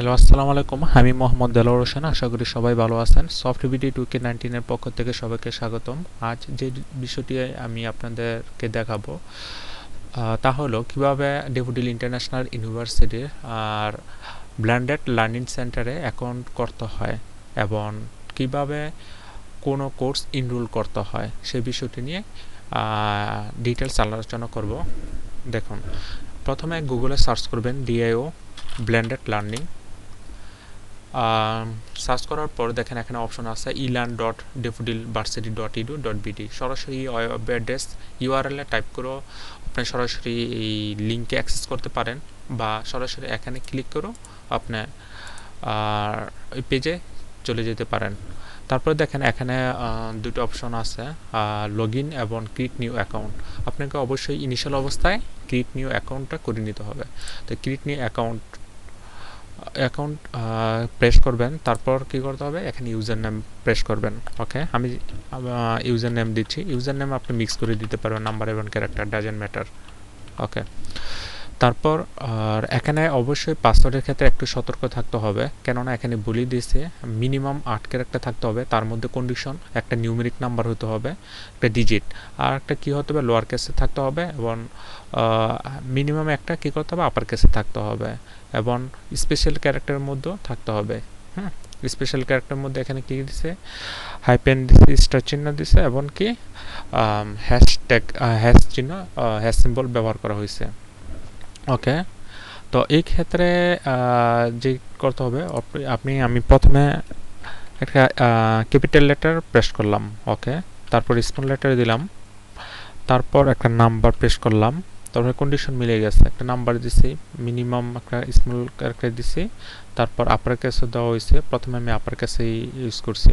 Hello, আসসালামু আলাইকুম। আমি মোহাম্মদ দেলোয়ার হোসেন, আশা করি সবাই ভালো আছেন। সফট বিডি টু কে নাইনটিনের পক্ষ থেকে সবাইকে স্বাগতম। আজ যে বিষয়টি আমি আপনাদেরকে দেখাবো তা হলো কীভাবে ডেফুডিল ইন্টারন্যাশনাল ইউনিভার্সিটির, আর ব্ল্যান্ডেড লার্নিং সেন্টারে অ্যাকাউন্ট করতে হয় এবং কীভাবে কোনো কোর্স ইনরোল করতে হয় সেই বিষয়টি নিয়ে ডিটেলস আলোচনা করব। দেখুন, প্রথমে গুগলে সার্চ করবেন ডিআইও ব্ল্যান্ডেড লার্নিং। সার্চ করার পর দেখেন এখানে অপশন আছে elearn dot Daffodil varsity dot edu dot BD সরাসরি ওয়েব অ্যাড্রেস ইউআরএলে টাইপ করেও আপনি সরাসরি এই লিঙ্কে অ্যাক্সেস করতে পারেন বা সরাসরি এখানে ক্লিক করেও আপনি ওই পেজে চলে যেতে পারেন। তারপরে দেখেন এখানে দুটো অপশন আছে লগ ইন এবং ক্রিয়েট নিউ অ্যাকাউন্ট আপনাকে অবশ্যই ইনিশিয়াল অবস্থায় ক্রিয়েট নিউ অ্যাকাউন্টটা করে নিতে হবে। তো create new account account press করবেন, তারপর কি করতে হবে? এখানে ইউজার নেম প্রেস করবেন ওকে আমি ইউজার নেম দিচ্ছি। ইউজার নেম আপনি মিক্স করে দিতে পারবেন নাম্বার এবং ক্যারেক্টার ডাজেন্ট ম্যাটার ওকে তারপর, আর এখানে অবশ্যই পাসওয়ার্ডের ক্ষেত্রে একটু সতর্ক থাকতে হবে। কেননা এখানে বলি দিয়েছে মিনিমাম আট ক্যারেক্টার থাকতে হবে। তার মধ্যে কন্ডিশন একটা নিউমেরিক নাম্বার হতে হবে, একটা ডিজিট আর একটা কী হতে হবে লোয়ার কেসে থাকতে হবে এবং মিনিমাম একটা কী করতে হবে আপার কেসে থাকতে হবে এবং স্পেশাল ক্যারেক্টারের মধ্যেও থাকতে হবে। হ্যাঁ স্পেশাল ক্যারেক্টারের মধ্যে এখানে কী দিছে? হাইপেন দিছে স্টার চিহ্ন দিছে এবং কি হ্যাশট্যাগ হ্যাশ চিহ্ন হ্যাশ সিম্বল ব্যবহার করা হয়েছে। ওকে তো এই ক্ষেত্রে যে করতে হবে আপনি- আমি প্রথমে একটা ক্যাপিটাল লেটার প্রেস করলাম ওকে তারপর স্মল লেটার দিলাম, তারপর একটা নাম্বার প্রেস করলাম, তারপরে কন্ডিশন মিলে গেছে, একটা নাম্বার দিছি মিনিমাম একটা স্মল ক্যারেক্টার দিছি, তারপর আপার কেসে দেওয়া হয়েছে, প্রথমে আমি আপার কেসেই ইউজ করছি,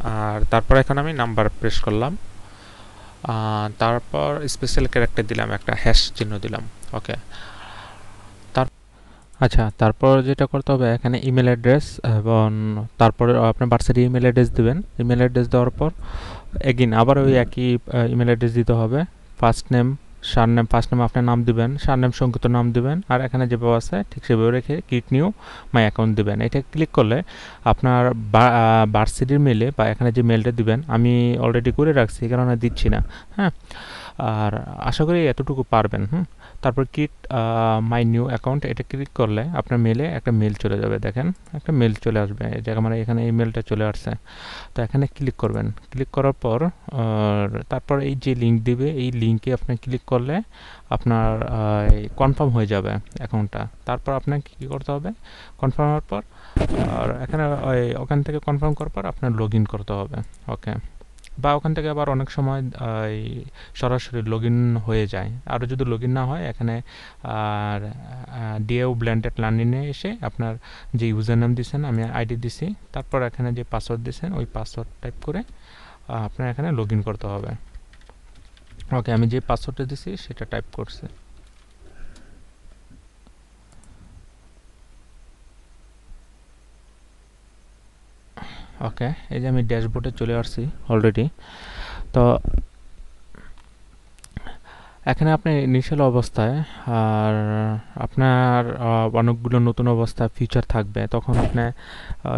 আর তারপর এখন আমি নাম্বার প্রেস করলাম তারপর স্পেশাল ক্যারেক্টার দিলাম, একটা হ্যাশ চিহ্ন দিলাম ওকে আচ্ছা তারপর যেটা করতে হবে, এখানে ইমেল অ্যাড্রেস এবং তারপরে আপনার ভার্সিটি ইমেল অ্যাড্রেস দেবেন। ইমেল অ্যাড্রেস দেওয়ার পর এগিন আবার ওই একই ইমেল অ্যাড্রেস দিতে হবে। First name surname first name আপনার নাম দেবেন সার নেম সংক্ষিপ্ত নাম দেবেন, আর এখানে যেভাবে আছে, ঠিক সেভাবে রেখে ক্লিক নিউ মাই অ্যাকাউন্ট দেবেন। এটা ক্লিক করলে আপনার ভার্সিটির মেলে বা এখানে যে মেলটা দিবেন, আমি অলরেডি করে রাখছি, এই কারণে দিচ্ছি না। হ্যাঁ? আর আশা করি এতটুকু পারবেন। হুম? তারপর কিট মাই নিউ অ্যাকাউন্ট এটা ক্লিক করলে আপনার মেলে একটা মেল চলে যাবে, দেখেন। একটা মেল চলে আসবে জায়গা মানে এখানে এই মেলটা চলে আসছে। তো এখানে ক্লিক করবেন। ক্লিক করার পর তারপর এই যে লিঙ্ক দিবে, এই লিঙ্কে আপনি ক্লিক করলে আপনার কনফার্ম হয়ে যাবে অ্যাকাউন্টটা তারপর আপনাকে কী করতে হবে? কনফার্ম হওয়ার পর, আর এখানে, ওই ওখান থেকে কনফার্ম করার পর আপনার লগ করতে হবে। ওকে বা ওখান থেকে আবার অনেক সময় সরাসরি লগ হয়ে যায়। আরও যদি লগ না হয়, এখানে আর ডিএও ব্ল্যান্ডেড লার্নিংয়ে এসে আপনার যে ইউজার নাম দিয়েছেন আমি আইডি দিছি। তারপর এখানে যে পাসওয়ার্ড দিয়েছেন ওই পাসওয়ার্ড টাইপ করে আপনার এখানে লগ করতে হবে। ওকে, আমি যে পাসওয়ার্ডটা দিছি, সেটা টাইপ করছি। ওকে এই যে আমি ড্যাশবোর্ডে চলে আসছি অলরেডি তো এখানে আপনি ইনিশিয়াল অবস্থায় আর আপনার অনেকগুলো নতুন অবস্থা ফিচার থাকবে। তখন আপনি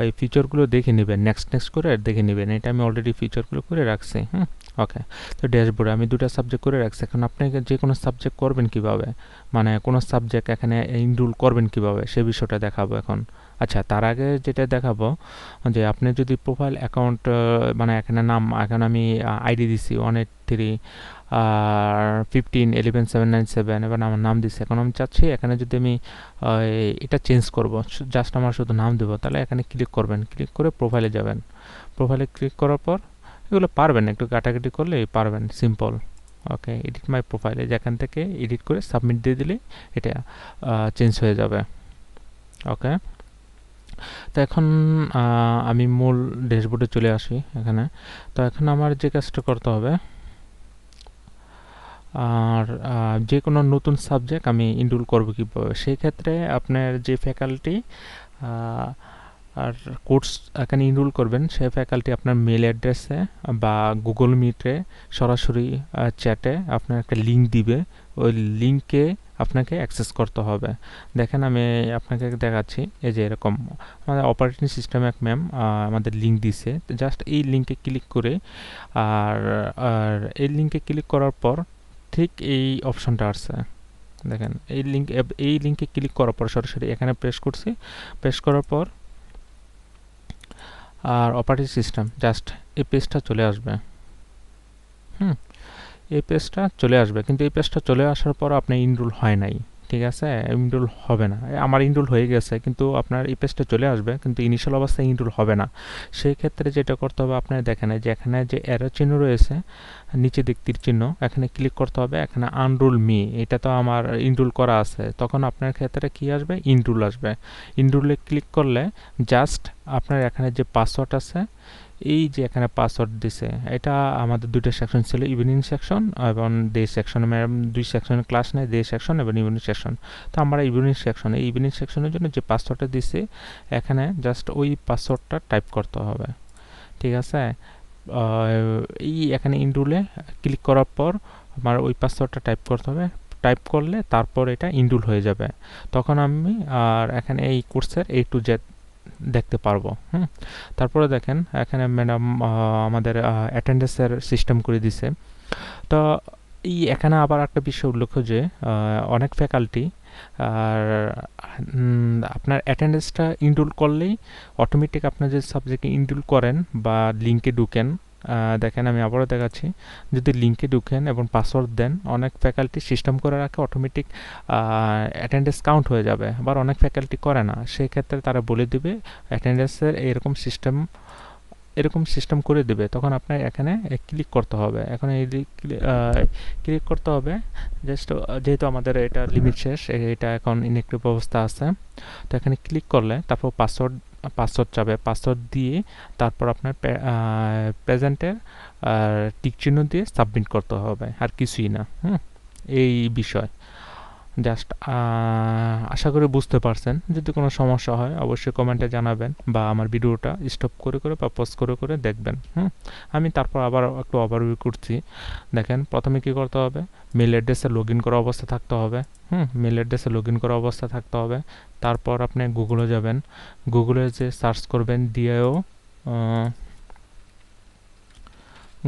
এই ফিচারগুলো দেখে নেবেন নেক্সট নেক্সট করে দেখে নেবেন। এটা আমি অলরেডি ফিচারগুলো করে রাখছি, হুম? ওকে তো ড্যাশবোর্ডে আমি দুটো সাবজেক্ট করে রাখছি। এখন আপনি যে কোনো সাবজেক্ট করবেন কীভাবে? মানে কোনো সাবজেক্ট এখানে ইনরুল করবেন কীভাবে? সে বিষয়টা দেখাবো এখন। আচ্ছা তার আগে যেটা দেখাবো, যে আপনি যদি প্রোফাইল অ্যাকাউন্ট মানে এখানে নাম, এখন আমি আইডি দিছি ওয়ান এইট থ্রি আর fifteen eleven seven nine seven এবার আমার নাম দিচ্ছি এখন আমি চাচ্ছি এখানে যদি আমি এটা চেঞ্জ করব জাস্ট আমার শুধু নাম দেবো, তাহলে এখানে ক্লিক করবেন। ক্লিক করে প্রোফাইলে যাবেন। প্রোফাইলে ক্লিক করার পর, এগুলো পারবেন, একটু কাটাকাটি করলে পারবেন সিম্পল ওকে এডিট মাই প্রোফাইলে যেখান থেকে এডিট করে সাবমিট দিয়ে দিলে এটা চেঞ্জ হয়ে যাবে। ওকে? তো এখন আমি মূল ড্যাশবোর্ডে চলে আসি এখানে। তো এখন আমার যে কাজটা করতে হবে, আর যে কোনো নতুন সাবজেক্ট আমি ইনরোল করব কীভাবে? সেই ক্ষেত্রে আপনার যে ফ্যাকাল্টি আর কোর্স এখানে ইনরোল করবেন সেই ফ্যাকাল্টি আপনার মেল অ্যাড্রেসে বা গুগল মিটে সরাসরি চ্যাটে আপনার একটা লিঙ্ক দিবে। ওই লিঙ্কে আপনাকে অ্যাক্সেস করতে হবে। দেখেন আমি আপনাকে দেখাচ্ছি, এই যে এরকম। আমাদের অপারেটিং সিস্টেম এক ম্যাম আমাদের লিঙ্ক দিছে। জাস্ট এই লিঙ্কে ক্লিক করে, আর আর এই লিঙ্কে ক্লিক করার পর ঠিক এই অপশনটা আসছে। দেখেন, এই লিঙ্ক এই লিঙ্কে ক্লিক করার পর, সরাসরি এখানে প্রেস করছি। প্রেস করার পর, আর অপারেটিং সিস্টেম জাস্ট এই পেজটা চলে আসবে। হুম এই পেজটা চলে আসবে। কিন্তু এই পেজটা চলে আসার পর আপনি ইনরোল হয় নাই, ঠিক আছে? ইনরোল হবে না। আমার ইনরোল হয়ে গেছে, কিন্তু আপনার এই পেজটা চলে আসবে, কিন্তু ইনিশিয়াল অবস্থায় ইনরোল হবে না। সেই ক্ষেত্রে যেটা করতে হবে, আপনার দেখেন যে এখানে যে অ্যারো চিহ্ন রয়েছে নিচে দিক তীর চিহ্ন, এখানে ক্লিক করতে হবে, এখানে আনরোল মি এটা তো আমার ইনরোল করা আছে। তখন আপনার ক্ষেত্রে কি আসবে? ইনরোল আসবে। ইনরোলে ক্লিক করলে জাস্ট আপনার এখানে যে পাসওয়ার্ড আছে, এই যে এখানে পাসওয়ার্ড দিছে, এটা আমাদের দুইটা সেকশন ছিল ইভিনিং সেকশন এবং ডে সেকশন ম্যাম দুই সেকশনের ক্লাস নেয় ডে সেকশন এবং ইভিনিং সেকশন তো আমরা ইভিনিং সেকশন এই ইভিনিং সেকশনের জন্য যে পাসওয়ার্ডটা দিছে, এখানে জাস্ট ওই পাসওয়ার্ডটা টাইপ করতে হবে। ঠিক আছে? এই এখানে ইনরুলে ক্লিক করার পর আমার ওই পাসওয়ার্ডটা টাইপ করতে হবে। টাইপ করলে তারপর এটা ইনরুল হয়ে যাবে। তখন আমি আর এখানে এই কোর্সের এ টু জেড দেখতে পারব, হুম? তারপরে দেখেন, এখানে ম্যাডাম আমাদের অ্যাটেন্ডেন্সের সিস্টেম করে দিছে। তো এই এখানে আবার একটা বিষয় উল্লেখ্য যে অনেক ফ্যাকাল্টি আর আপনার অ্যাটেন্ডেন্সটা ইনরোল করলেই অটোমেটিক আপনার যে সাবজেক্টে ইনরোল করেন বা লিঙ্কে ঢুকেন দেখেন আমি আবারও দেখাচ্ছি, যদি লিঙ্কে ঢুকেন এবং পাসওয়ার্ড দেন, অনেক ফ্যাকাল্টি সিস্টেম করে রাখে অটোমেটিক অ্যাটেন্ডেন্স কাউন্ট হয়ে যাবে। আবার অনেক ফ্যাকাল্টি করে না সেই ক্ষেত্রে তারা বলে দিবে অ্যাটেন্ডেন্সের এরকম সিস্টেম এরকম সিস্টেম করে দেবে, তখন আপনার এখানে ক্লিক করতে হবে। এখন এই ক্লিক করতে হবে। জাস্ট যেহেতু আমাদের এটা লিমিট শেষ এটা এখন ইনেকটিভ অবস্থা আছে। তো এখানে ক্লিক করলে তারপর পাসওয়ার্ড পাসওয়ার্ড যাবে পাসওয়ার্ড দিয়ে তারপর আপনার প্রেজেন্টের টিক চিহ্ন দিয়ে সাবমিট করতে হবে। আর কিছুই না, হুম? এই বিষয়। জাস্ট আশা করি বুঝতে পারছেন। যদি কোনো সমস্যা হয়, অবশ্যই কমেন্টে জানাবেন বা আমার ভিডিওটা স্টপ করে করে বা পজ করে করে দেখবেন, হুম? আমি তারপর আবার একটু ওভারভিউ করছি। দেখেন, প্রথমে কি করতে হবে? মেল অ্যাড্রেসে লগ ইন করা অবস্থা থাকতে হবে, হুম? মেল অ্যাড্রেসে লগ ইন করা অবস্থা থাকতে হবে। তারপর আপনি গুগলে যাবেন। গুগলে যে সার্চ করবেন দিয়েও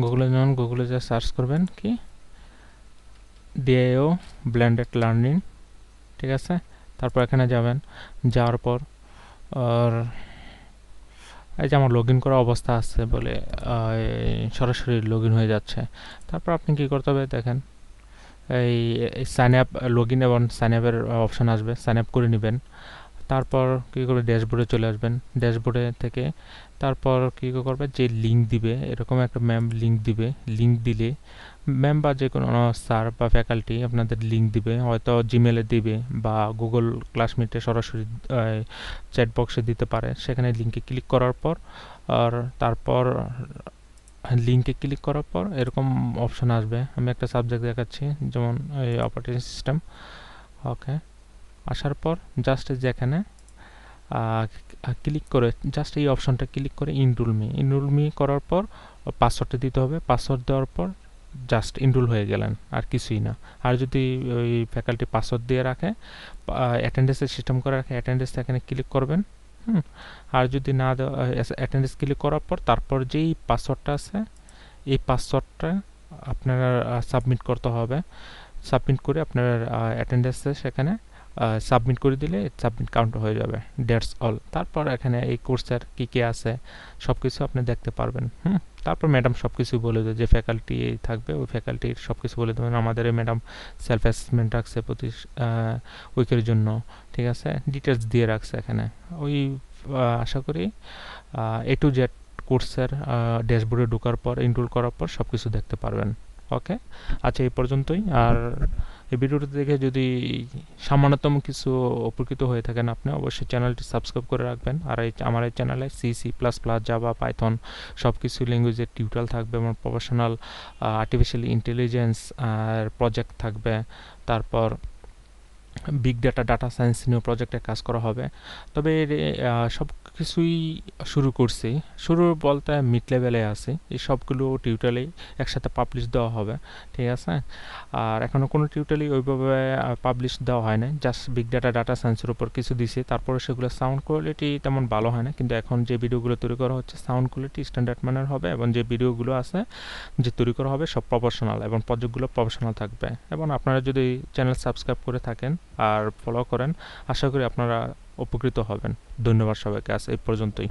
গুগলে যেমন গুগলে যে সার্চ করবেন, কি? ডিআইও ব্লেন্ডেড লার্নিং ঠিক আছে? তারপর এখানে যাবেন, যাওয়ার পর এই যে আমার লগ ইন করা অবস্থা আছে বলে সরাসরি লগ ইন হয়ে যাচ্ছে। তারপর আপনি কি করতে হবে দেখেন, এই সাইন আপ লগ ইন এবং সাইন আপের অপশান আসবে সাইন আপ করে নেবেন। তারপর কী করবে ড্যাশবোর্ডে চলে আসবেন। ড্যাশবোর্ডে থেকে তারপর কী করবে? যে লিঙ্ক দিবে, এরকম একটা ম্যাম লিঙ্ক দিবে। লিঙ্ক দিলে ম্যাম বা যে কোনো স্যার বা ফ্যাকাল্টি আপনাদের লিঙ্ক দিবে। হয়তো জিমেলে দিবে বা গুগল ক্লাসমিটে সরাসরি চ্যাট বক্সে দিতে পারে। সেখানে লিঙ্কে ক্লিক করার পর, আর তারপর লিঙ্কে ক্লিক করার পর এরকম অপশন আসবে। আমি একটা সাবজেক্ট দেখাচ্ছি, যেমন এই অপারেটিং সিস্টেম ওকে আসার পর জাস্ট যেখানে ক্লিক করে জাস্ট এই অপশনটা ক্লিক করে ইনরুল মি ইনরুল মি করার পর পাসওয়ার্ডটা দিতে হবে। পাসওয়ার্ড দেওয়ার পর জাস্ট ইনরোল হয়ে গেলেন, আর কিছুই না। আর যদি ওই ফ্যাকাল্টি পাসওয়ার্ড দিয়ে রাখে অ্যাটেন্ডেন্সের সিস্টেম করে রাখে অ্যাটেন্ডেন্স এখানে ক্লিক করবেন, হুম? আর যদি না অ্যাটেন্ডেন্স ক্লিক করার পর তারপর যেই পাসওয়ার্ডটা আছে, এই পাসওয়ার্ডটা আপনার সাবমিট করতে হবে। সাবমিট করে আপনার অ্যাটেন্ডেন্সে সেখানে সাবমিট করে দিলে সাবমিট কাউন্ট হয়ে যাবে। ডেটস অল তারপর এখানে এই কোর্সের কী কী আছে সব কিছু আপনি দেখতে পারবেন। হুম? তারপর ম্যাডাম সব কিছু বলে দেবে, যে ফ্যাকাল্টি থাকবে, ওই ফ্যাকাল্টির সব কিছু বলে দেবেন আমাদের ম্যাডাম সেলফ অ্যাসেসমেন্ট রাখছে প্রতি উইকের জন্য, ঠিক আছে? ডিটেলস দিয়ে রাখছে এখানে। ওই আশা করি এ টু জেড কোর্সের ড্যাশবোর্ডে ঢোকার পর ইনরোল করার পর সব কিছু দেখতে পারবেন। ওকে আচ্ছা এই পর্যন্তই। আর এই ভিডিওটি দেখে যদি সামান্যতম কিছু উপকৃত হয়ে থাকেন আপনি, অবশ্যই চ্যানেলটি সাবস্ক্রাইব করে রাখবেন। আর এই আমার এই চ্যানেলে C C plus plus Java Python সব কিছু ল্যাঙ্গুয়েজের টিউটাল থাকবে এবং প্রফেশনাল আর্টিফিশিয়াল ইন্টেলিজেন্স আর প্রজেক্ট থাকবে। তারপর বিগ ডাটা ডাটা সায়েন্স নিয়ে প্রজেক্টে কাজ করা হবে। তবে সব কিছুই শুরু করছি। শুরু বলতে মিড লেভেলে আছে। এই সবগুলো টিউটালি একসাথে পাবলিশ দেওয়া হবে। ঠিক আছে? আর এখনও কোনো টিউটালি ওইভাবে পাবলিশ দেওয়া হয় না জাস্ট বিগ ডাটা ডাটা সায়েন্সের উপর কিছু দিছি। তারপরে সেগুলো সাউন্ড কোয়ালিটি তেমন ভালো হয় না। কিন্তু এখন যে ভিডিওগুলো তৈরি করা হচ্ছে সাউন্ড কোয়ালিটি স্ট্যান্ডার্ড মানের হবে এবং যে ভিডিওগুলো আছে, যে তৈরি করা হবে, সব প্রফেশনাল এবং প্রজেক্টগুলো প্রফেশনাল থাকবে। এবং আপনারা যদি চ্যানেল সাবস্ক্রাইব করে থাকেন আর ফলো করেন। আশা করি আপনারা উপকৃত হবেন। ধন্যবাদ সবাইকে। আজ এই পর্যন্তই।